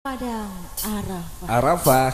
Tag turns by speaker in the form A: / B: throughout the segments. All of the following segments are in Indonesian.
A: Padang Arafah.
B: Arafah.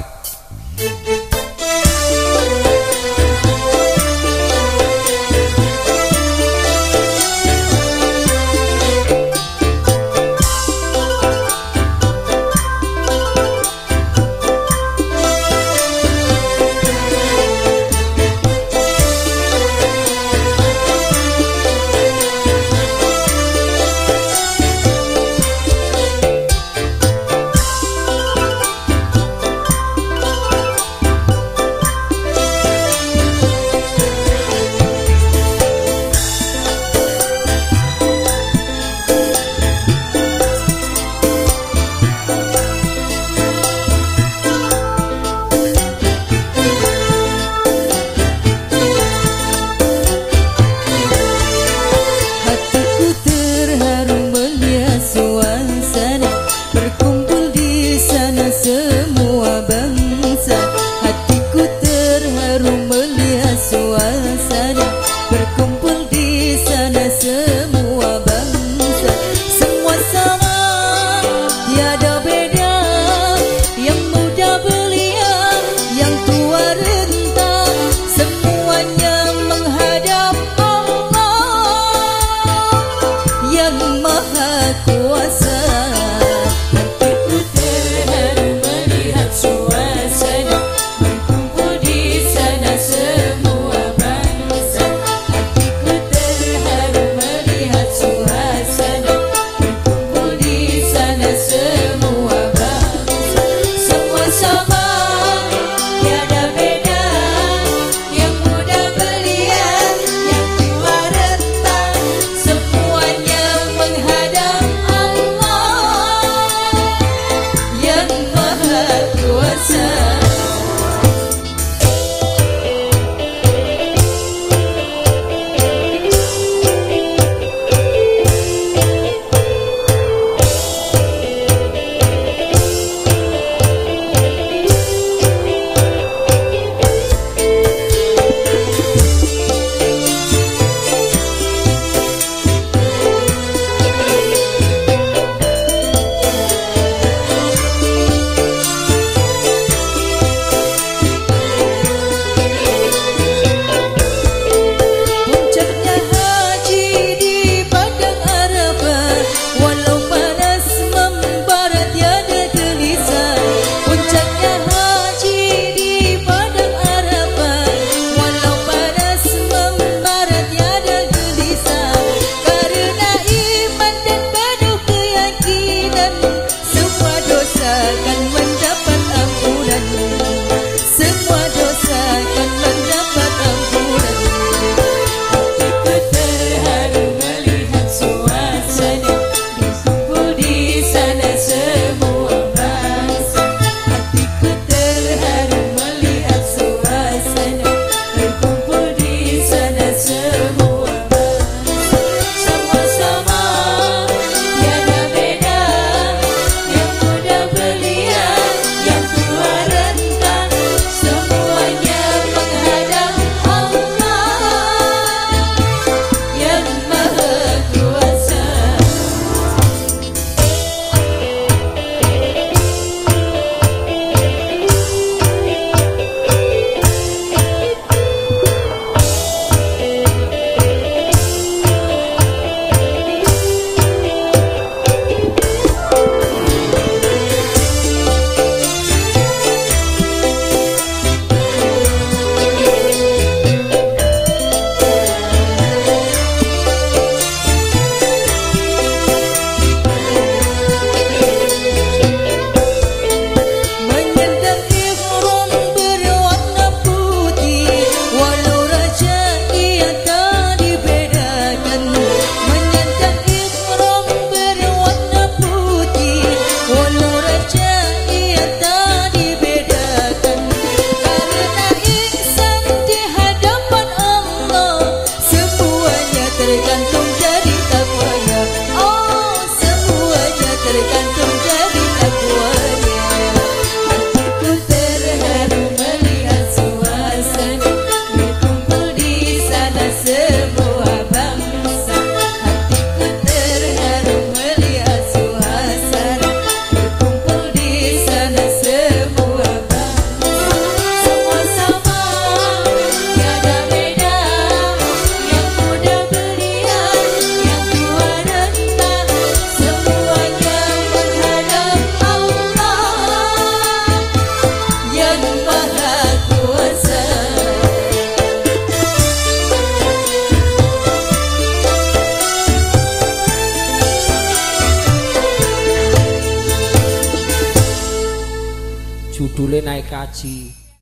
C: Judulnya naik kaji